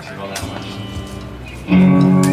expect to all that much.